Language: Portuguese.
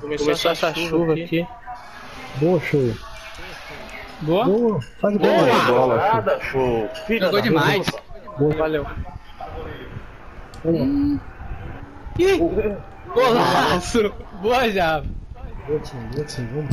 Começou, Começou essa essa, chuva aqui. aqui. Boa, show. Boa? Boa. Faz gol. Boa. aí. Bola, nada, show. Filha Jogou demais. Boa. Valeu. Ih! Golaço! Boa, Java. Boa, time. Boa, time. Vamos.